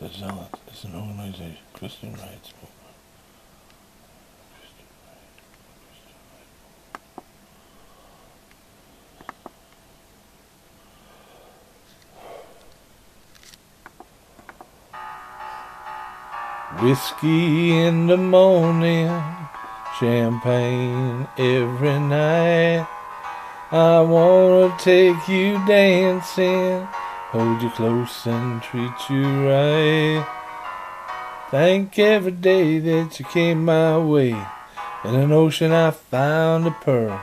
The Zealot is an organization, Christian rights movement. Whiskey in the morning, champagne every night. I wanna take you dancing, hold you close and treat you right. Thank every day that you came my way. In an ocean I found a pearl.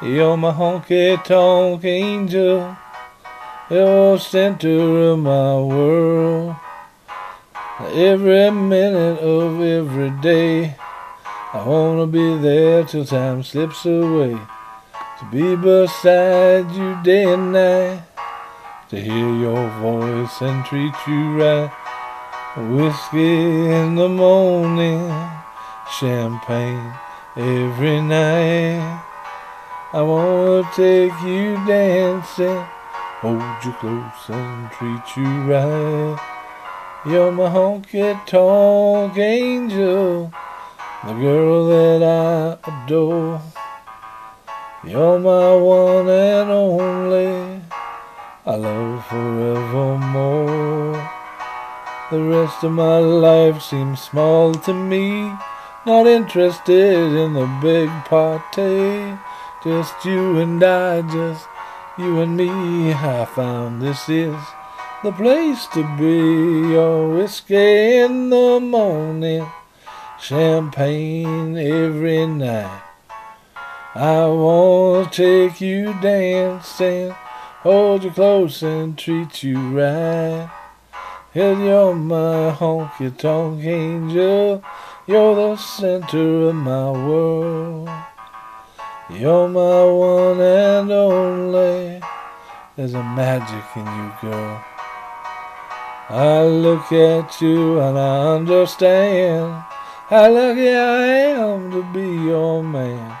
You're my honky tonk angel, you're center of my world. Every minute of every day, I wanna be there till time slips away. To be beside you day and night, to hear your voice and treat you right. Whiskey in the morning, champagne every night. I wanna take you dancing, hold you close and treat you right. You're my honky tonk angel, the girl that I adore. You're my one and only, I love forevermore. The rest of my life seems small to me, not interested in the big party. Just you and I, just you and me. I found this is the place to be. Your whiskey in the morning, champagne every night. I want to take you dancing, hold you close and treat you right. Cause you're my honky tonk angel, you're the center of my world. You're my one and only, there's a magic in you, girl. I look at you and I understand how lucky I am to be your man,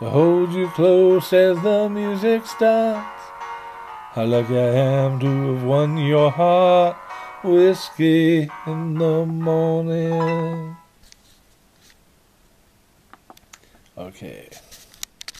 to hold you close as the music starts. How lucky I am to have won your heart, whiskey in the morning. Okay.